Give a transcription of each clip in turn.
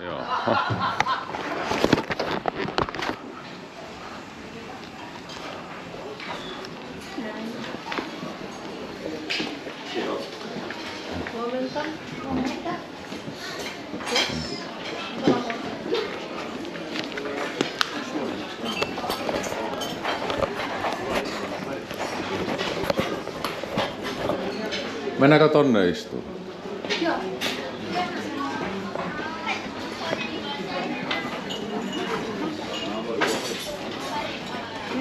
Joo. Mennäänkö tonne istuun?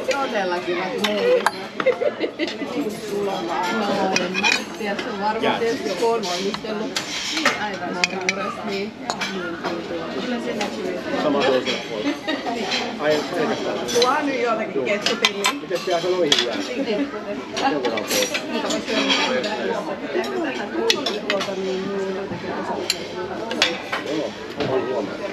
Todellakin vaikka meille. En mä tiedä, se on varmaan tietysti kun on valmistellut. Niin aivan nuoresta, niin. Niin, kyllä se näkyy. Sama toisella puolella. Ai, pelkästään. Tuo nyt jotenkin ketsupilliin. Miten se aika noihin jää? Joku on pois. Joo, on huomenna.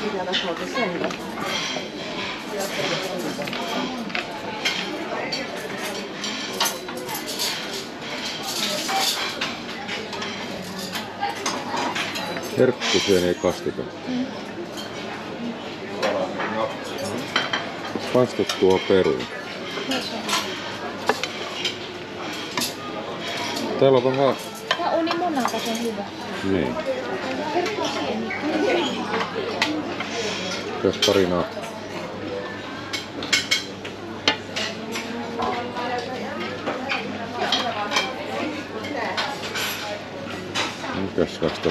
这边的饺子馅的。Herkkusyön ei kastita. Kastettua perua. Täällä on vähän... Tää on niin monakas on hyvä. Niin. Herkku. Jos pari nahkaa. Mikäs vasta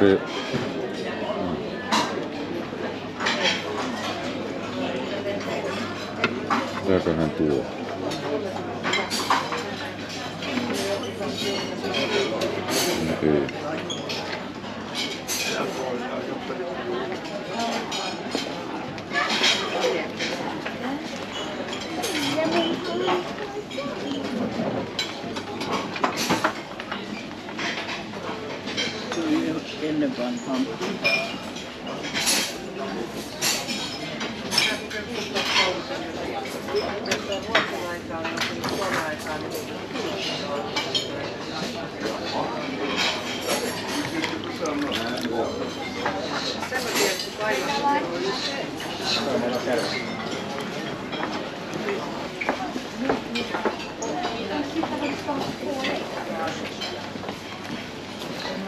Ri... Mitäköhän tuo? Ei. in the bun pump.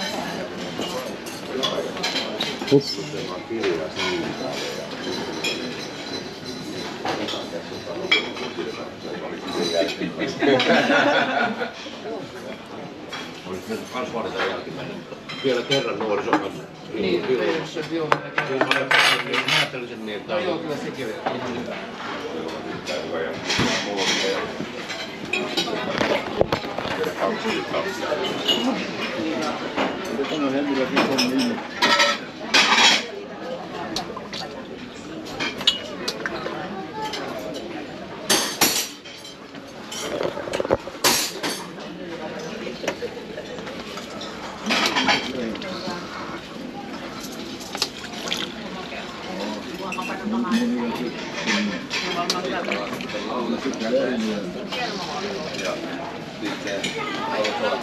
Thank. Pussutella kirjaa sen Olisi myös kans valita jälkimmäinen. Vielä kerran nuorisokansa. Niin, jos se joo, niin mä ajattelin sen niin, että... No joo, kyllä sekin on ihan hyvä. Hyvä ja mulla on vielä kaksi kaksi. estoy conociendo aquí.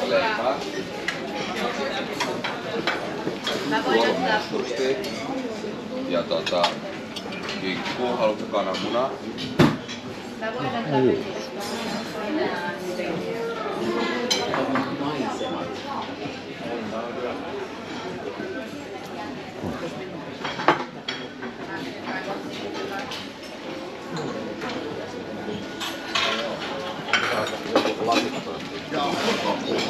Yeah. Puolustusti. Ja tota, kinkku, haluatko kananmunaa? Ei. Rautanhan tuo.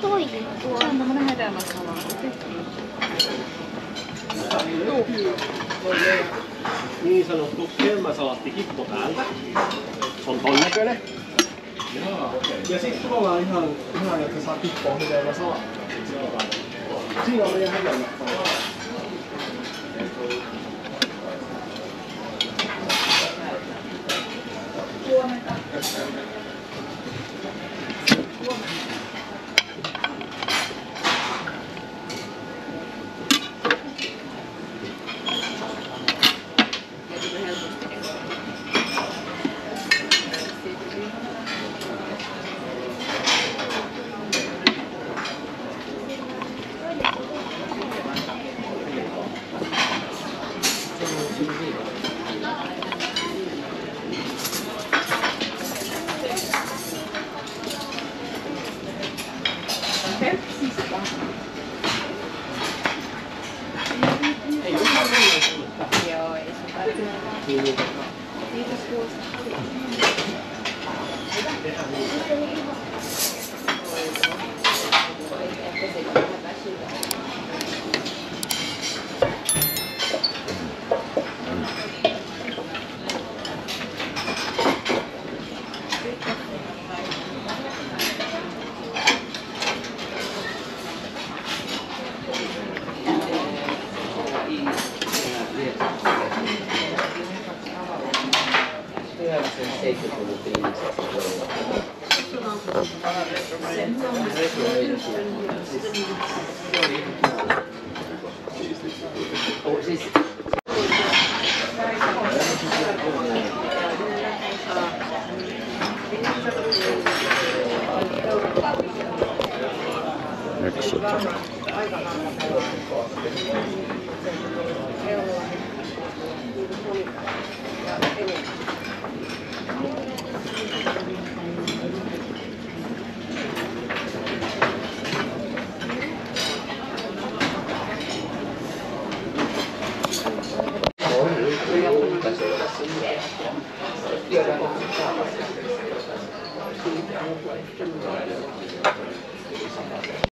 Toi hedelmäsalaatti. niin sanottu helmäsalattikippo täältä. On ton näköinen. Ja sitten tuolla on ihan, ihan että saa kippoa hedelmä salaattia. Siinä on meidän hedelmät. Joo, Thank you. Siis... Neksut. Euroa.